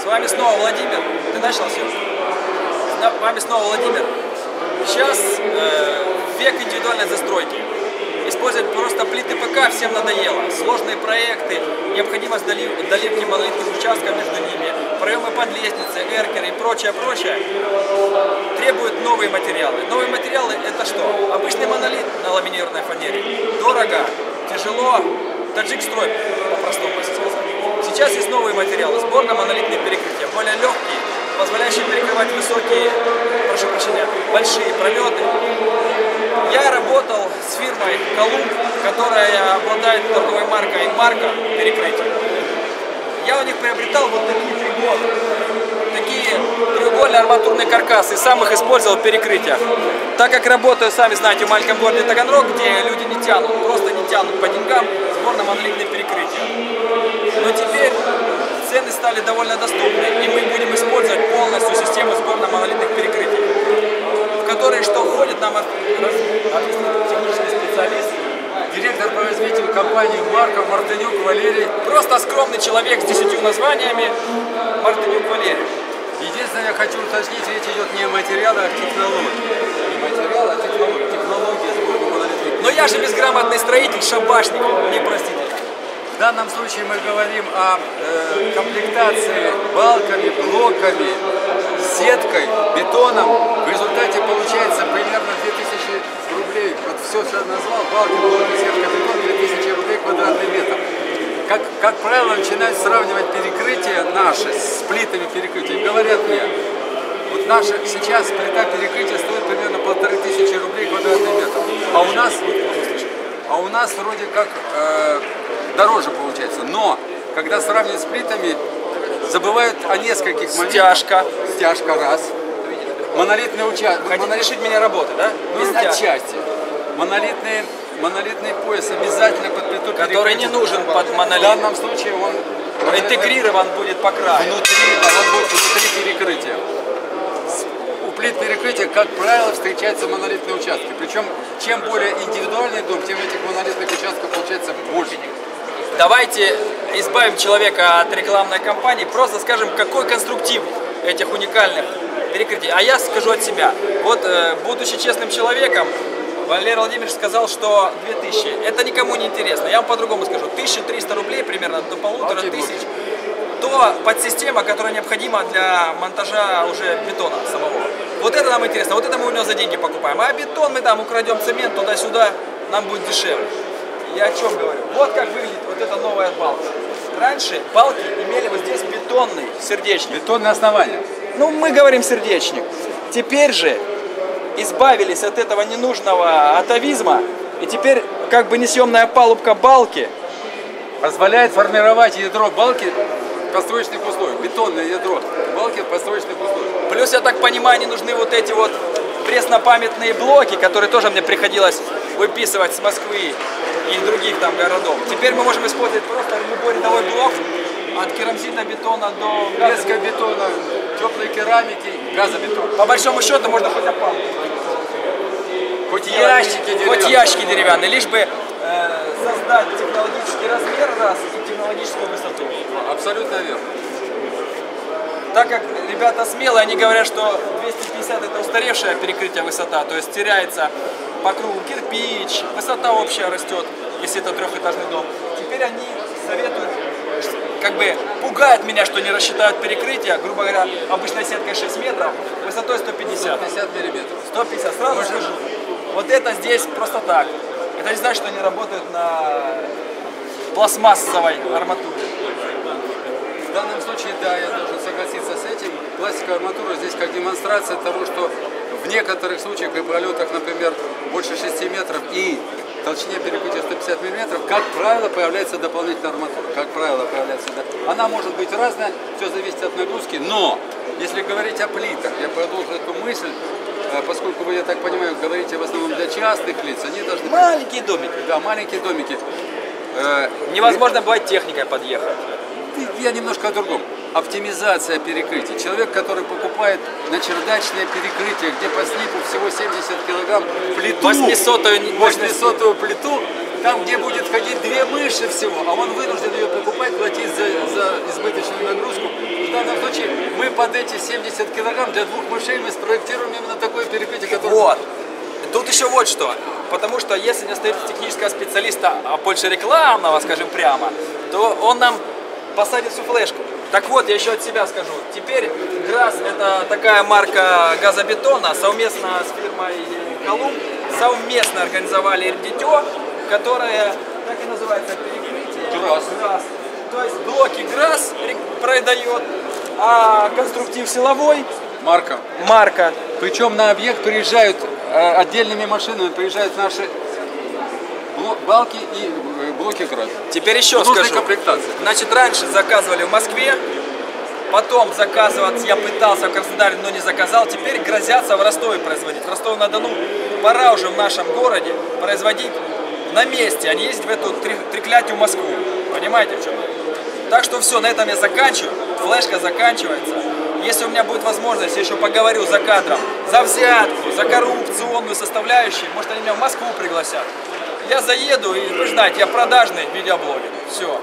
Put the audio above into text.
С вами снова Владимир. Ты начал все? С вами снова Владимир. Сейчас э, век индивидуальной застройки. Использовать просто плиты ПК всем надоело. Сложные проекты, необходимость доливки, доливки монолитных участков между ними, проемы под лестницы, эркеры и прочее, прочее, требуют новые материалы. Новые материалы это что? Обычный монолит на ламинированной фанере. Дорого, тяжело, таджик-строй, по-простому если сказать. Сейчас есть новые материалы, сборно-монолитные перекрытия, более легкие, позволяющие перекрывать высокие, прошу прощения, большие прометы. Я работал с фирмой Колумб, которая обладает торговой маркой Марка перекрытия. Я у них приобретал вот такие приборы, такие треугольные арматурные каркасы, и сам их использовал в перекрытиях. Так как работаю, сами знаете, в маленьком городе Таганрог, где люди не тянут, просто не тянут по деньгам, сборно-монолитные перекрытия. Но стали довольно доступны, и мы будем использовать полностью систему сборно-монолитных перекрытий, в которые что входит, нам объяснит технический специалист, директор по развитию компании Марка Мартынюк Валерий. Просто скромный человек с десятью названиями Мартынюк Валерий. Единственное, я хочу уточнить, речь идет не о материалах, а о технологии. Не материал, а технология, технология сборки монолитных. Но я же безграмотный строитель, шабашник, не простите. В данном случае мы говорим о э, комплектации балками, блоками, сеткой, бетоном. В результате получается примерно 2000 рублей. Вот все, что я назвал, балки, блоки, сетка, бетон, 2000 рублей квадратный метр. Как, как правило, начинают сравнивать перекрытие наши с плитами перекрытия. Говорят мне, вот наша сейчас плита перекрытия стоит примерно полторы тысячи рублей квадратный метр. А у нас, а у нас вроде как э, дороже получается. Но, когда сравнивают с плитами, забывают о нескольких моментах. Стяжка. Стяжка раз. Монолитный участок. Хотите монолит... лишить меня работы, да? Ну, отчасти. Монолитный, монолитный пояс обязательно под плиту Который не нужен под монолит. В данном случае он интегрирован будет по краю. Внутри, он будет внутри перекрытия. У плит перекрытия, как правило, встречаются монолитные участки. Причем, чем более индивидуальный дом, тем этих монолитных участков получается больше. Давайте избавим человека от рекламной кампании, просто скажем, какой конструктив этих уникальных перекрытий. А я скажу от себя. Вот, э, будучи честным человеком, Валерий Владимирович сказал, что 2000. Это никому не интересно. Я вам по-другому скажу. 1300 рублей примерно до полутора тысяч. То подсистема, которая необходима для монтажа уже бетона самого. Вот это нам интересно. Вот это мы у него за деньги покупаем. А бетон мы там украдем цемент туда-сюда, нам будет дешевле. Я о чем говорю? Вот как выглядит вот эта новая балка. Раньше балки имели вот здесь бетонный сердечник. Бетонное основание. Ну, мы говорим сердечник. Теперь же избавились от этого ненужного атовизма, и теперь как бы несъемная палубка балки позволяет формировать ядро балки построечных условиях, бетонное ядро балки построечных условиях. Плюс, я так понимаю, не нужны вот эти вот преснопамятные блоки, которые тоже мне приходилось выписывать с Москвы и других там городов. Теперь мы можем использовать просто любой рядовой блок от керамзита-бетона до газобетона, теплой керамики, газобетона. По большому счету можно хоть опалку. Хоть ящики деревянные. Хоть ящики деревянные, лишь бы э, создать технологический размер раз и технологическую высоту. Абсолютно верно. Так как ребята смелые, они говорят, что 250 это устаревшая перекрытие высота, то есть теряется по кругу кирпич, высота общая растет, если это трехэтажный дом. Теперь они советуют, как бы пугает меня, что не рассчитают перекрытие, грубо говоря, обычная сетка 6 метров, высотой 150. 150 миллиметров. 150, сразу Можно... скажу. Вот это здесь просто так. Это не значит, что они работают на пластмассовой арматуре. В данном случае, да, я должен согласиться с этим. Пластиковая арматура здесь как демонстрация того, что в некоторых случаях при пролетах, например, больше 6 метров и толщине перекрытия 150 мм, как правило, появляется дополнительная арматура. Как правило, появляется. Она может быть разная, все зависит от нагрузки, но если говорить о плитах, я продолжу эту мысль, э, поскольку вы, я так понимаю, говорите в основном для частных лиц, они должны Маленькие домики. Да, маленькие домики. Э, Невозможно бывает техникой подъехать я немножко о другом. Оптимизация перекрытия. Человек, который покупает на чердачное перекрытие, где по слипу всего 70 килограмм плиту, 800 плиту, там, где будет ходить две мыши всего, а он вынужден ее покупать, платить за, за избыточную нагрузку. В данном случае мы под эти 70 килограмм для двух мышей мы спроектируем именно такое перекрытие, которое... Вот. Тут еще вот что. Потому что если не стоит технического специалиста, а больше рекламного, скажем прямо, то он нам посадит всю флешку. Так вот, я еще от себя скажу. Теперь ГРАС это такая марка газобетона, совместно с фирмой Колумб, совместно организовали дитё, которое, так и называется, перекрытие. ГРАС. ГРАС. То есть блоки ГРАС продает, а конструктив силовой Марка. марка. Причем на объект приезжают э, отдельными машинами, приезжают наши балки и э, блоки крас. Теперь еще Нужной скажу. комплектации. Значит, раньше заказывали в Москве, потом заказывать я пытался в Краснодаре, но не заказал. Теперь грозятся в Ростове производить. В Ростове-на-Дону пора уже в нашем городе производить на месте, а не ездить в эту треклятию Москву. Понимаете, в чем я? Так что все, на этом я заканчиваю. Флешка заканчивается. Если у меня будет возможность, я еще поговорю за кадром, за взятку, за коррупционную составляющую, может они меня в Москву пригласят. Я заеду и, вы знаете, я продажный видеоблогер. Все.